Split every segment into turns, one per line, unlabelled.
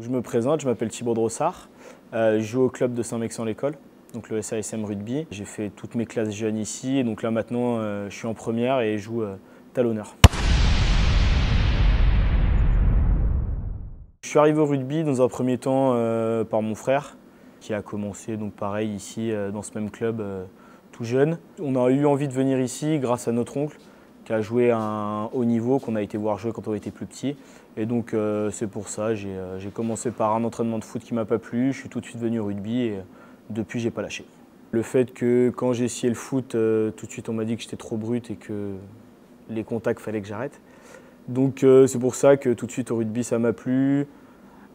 je me présente, je m'appelle Thibaut Drossard, je joue au club de Saint-Mexan-l'École, donc le SASM Rugby. J'ai fait toutes mes classes jeunes ici, et donc là maintenant je suis en première et je joue talonneur. Je suis arrivé au rugby dans un premier temps par mon frère, qui a commencé donc pareil ici dans ce même club tout jeune. On a eu envie de venir ici grâce à notre oncle qui a joué à un haut niveau, qu'on a été voir jouer quand on était plus petit. Et donc euh, c'est pour ça, euh, j'ai commencé par un entraînement de foot qui m'a pas plu, je suis tout de suite venu au rugby et euh, depuis j'ai pas lâché. Le fait que quand j'ai essayé le foot, tout de suite on m'a dit que j'étais trop brut et que les contacts fallait que j'arrête. Donc c'est pour ça que tout de suite au rugby ça m'a plu.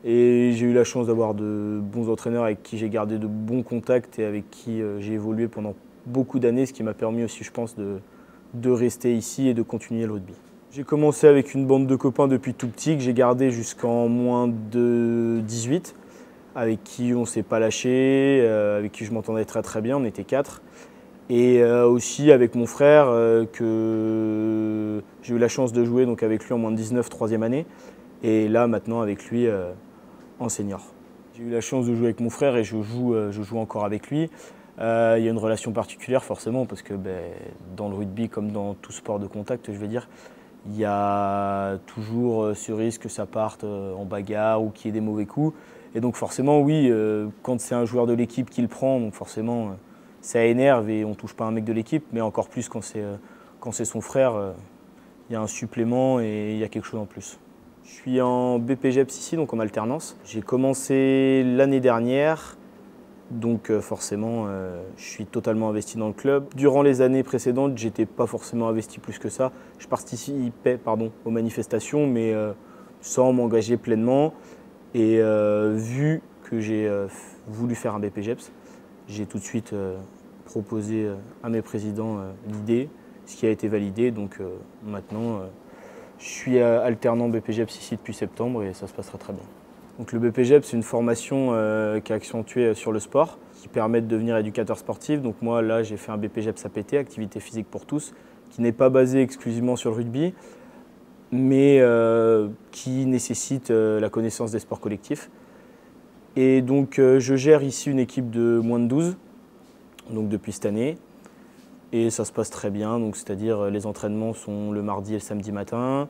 Et j'ai eu la chance d'avoir de bons entraîneurs avec qui j'ai gardé de bons contacts et avec qui j'ai évolué pendant beaucoup d'années, ce qui m'a permis aussi, je pense, de, de rester ici et de continuer le. J'ai commencé avec une bande de copains depuis tout petit que j'ai gardé jusqu'en moins de 18, avec qui on ne s'est pas lâché, euh, avec qui je m'entendais très très bien, on était quatre. Et euh, aussi avec mon frère euh, que j'ai eu la chance de jouer donc avec lui en moins de 19, troisième année. Et là maintenant avec lui en senior. J'ai eu la chance de jouer avec mon frère et je joue encore avec lui. Euh, il y a une relation particulière forcément parce que ben, dans le rugby comme dans tout sport de contact, je vais dire, il y a toujours euh, ce risque que ça parte euh, en bagarre ou qu'il y ait des mauvais coups. Et donc forcément, oui, quand c'est un joueur de l'équipe qui le prend, donc forcément, ça énerve et on touche pas un mec de l'équipe, mais encore plus quand c'est, quand c'est son frère, il y a un supplément et il y a quelque chose en plus. Je suis en BPGEPS ici, donc en alternance. J'ai commencé l'année dernière donc euh, forcément, euh, je suis totalement investi dans le club. Durant les années précédentes, j'étais pas forcément investi plus que ça. Je participais aux manifestations, mais euh, sans m'engager pleinement. Et vu que j'ai voulu faire un BPGEPS, j'ai tout de suite proposé à mes présidents l'idée, ce qui a été validé. Donc maintenant, je suis alternant BPGEPS ici depuis septembre et ça se passera très bien. Donc le BPGEP, c'est une formation euh, qui est accentuée sur le sport, qui permet de devenir éducateur sportif. Donc moi, là, j'ai fait un BPGEP APT, activité physique pour tous, qui n'est pas basé exclusivement sur le rugby, mais euh, qui nécessite euh, la connaissance des sports collectifs. Et donc je gère ici une équipe de moins de 12, donc depuis cette année. Et ça se passe très bien, c'est-à-dire les entraînements sont le mardi et le samedi matin.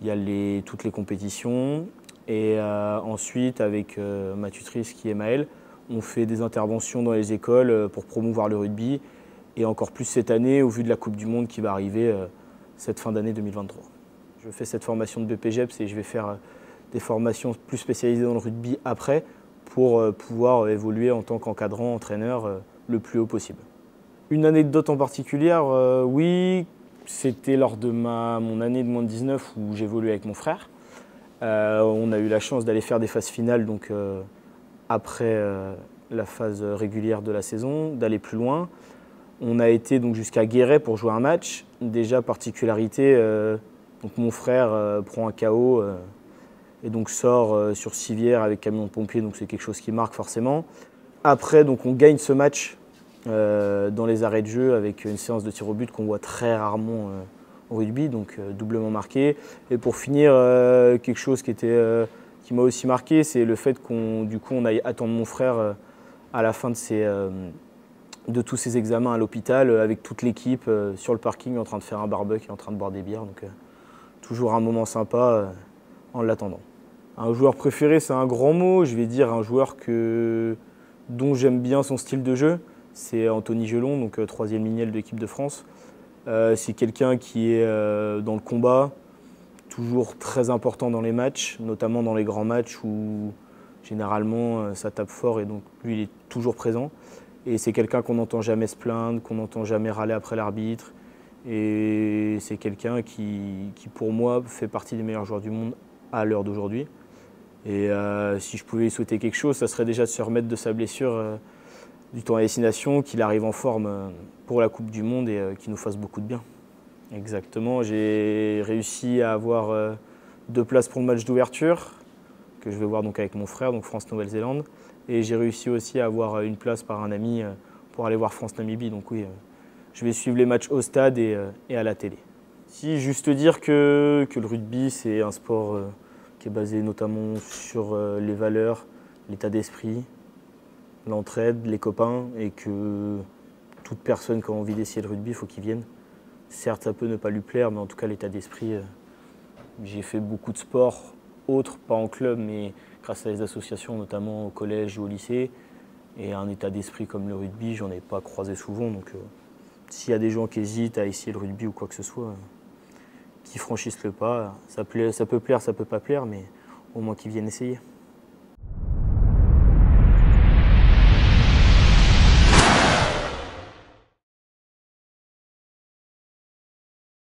Il y a toutes les compétitions. Et euh, ensuite, avec euh, ma tutrice qui est Maëlle, on fait des interventions dans les écoles euh, pour promouvoir le rugby. Et encore plus cette année, au vu de la Coupe du Monde qui va arriver cette fin d'année 2023. Je fais cette formation de BPGEPS et je vais faire des formations plus spécialisées dans le rugby après pour pouvoir évoluer en tant qu'encadrant, entraîneur le plus haut possible. Une anecdote en particulier, oui, c'était lors de ma, mon année de moins de 19 où j'évoluais avec mon frère. Euh, on a eu la chance d'aller faire des phases finales donc, euh, après euh, la phase régulière de la saison, d'aller plus loin. On a été donc jusqu'à Guéret pour jouer un match. Déjà, particularité, mon frère prend un KO et donc sort sur civière avec camion de pompier, donc c'est quelque chose qui marque forcément. Après, donc on gagne ce match dans les arrêts de jeu avec une séance de tir au but qu'on voit très rarement au rugby, donc euh, doublement marqué. Et pour finir, euh, quelque chose qui, était, euh, qui m'a aussi marqué, c'est le fait qu'on du coup, on aille attendre mon frère à la fin de, ses, de tous ses examens à l'hôpital avec toute l'équipe sur le parking en train de faire un barbecue et en train de boire des bières. Donc toujours un moment sympa en l'attendant. Un joueur préféré, c'est un grand mot. Je vais dire un joueur que, dont j'aime bien son style de jeu. C'est Anthony Gelon, donc troisième lignel de l'équipe de France. Euh, c'est quelqu'un qui est euh, dans le combat, toujours très important dans les matchs, notamment dans les grands matchs où généralement euh, ça tape fort et donc lui il est toujours présent. Et c'est quelqu'un qu'on n'entend jamais se plaindre, qu'on n'entend jamais râler après l'arbitre. Et c'est quelqu'un qui, pour moi, fait partie des meilleurs joueurs du monde à l'heure d'aujourd'hui. Et si je pouvais souhaiter quelque chose, ça serait déjà de se remettre de sa blessure du temps à destination, qu'il arrive en forme euh, pour la Coupe du Monde et euh, qu'il nous fasse beaucoup de bien. Exactement, j'ai réussi à avoir euh, deux places pour le match d'ouverture, que je vais voir donc avec mon frère, donc France-Nouvelle-Zélande. Et j'ai réussi aussi à avoir une place par un ami pour aller voir France-Namibie. Donc oui, je vais suivre les matchs au stade et, à la télé. Si juste dire que, le rugby, c'est un sport qui est basé notamment sur les valeurs, l'état d'esprit, l'entraide, les copains, et que toute personne qui a envie d'essayer le rugby, il faut qu'il vienne. Certes, ça peut ne pas lui plaire, mais en tout cas, l'état d'esprit, euh, j'ai fait beaucoup de sports, autres, pas en club, mais grâce à les associations, notamment au collège ou au lycée. Et un état d'esprit comme le rugby, j'en ai pas croisé souvent. Donc, euh, s'il y a des gens qui hésitent à essayer le rugby ou quoi que ce soit, qui franchissent le pas, ça, ça peut plaire, ça peut pas plaire, mais au moins qu'ils viennent essayer.